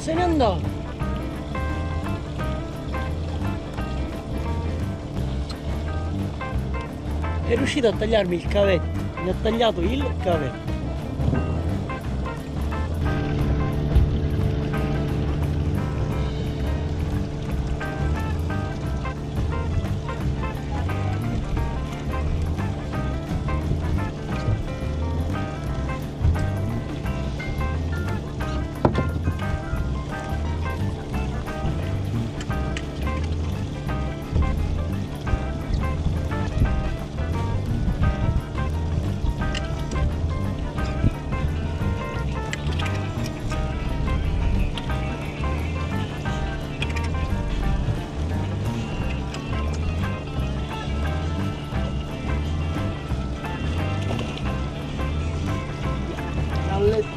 Se n'è andato! È riuscito a tagliarmi il cavetto. Mi ha tagliato il cavetto.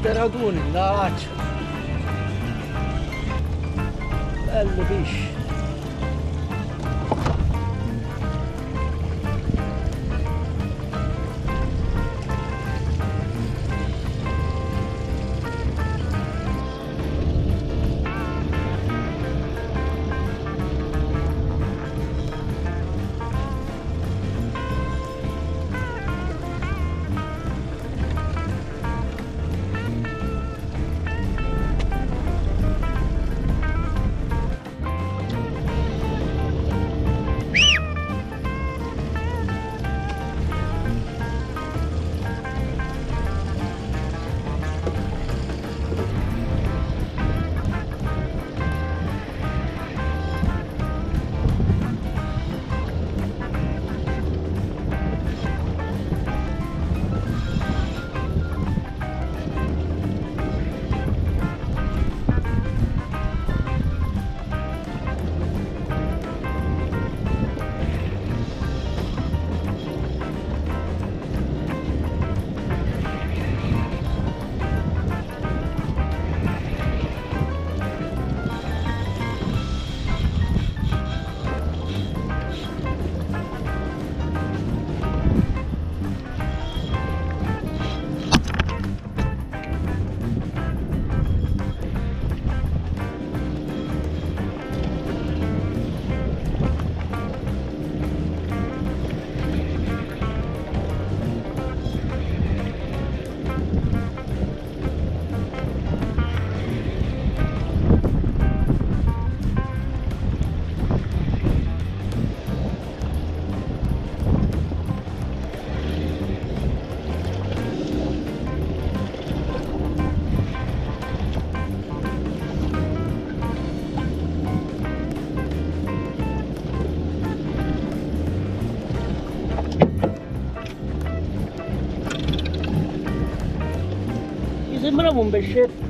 طردوني نارات نعم. قال بيش. Sembrava un pescetto.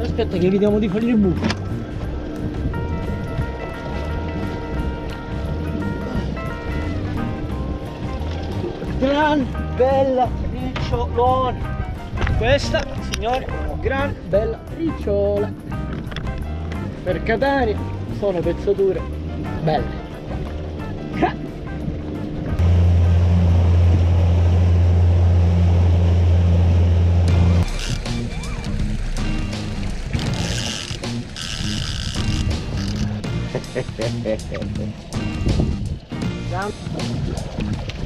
Aspetta che vediamo di fargli il buco. Gran bella ricciolona. Questa, signore, gran bella ricciola. Per Catania sono pezzature belle. Gran-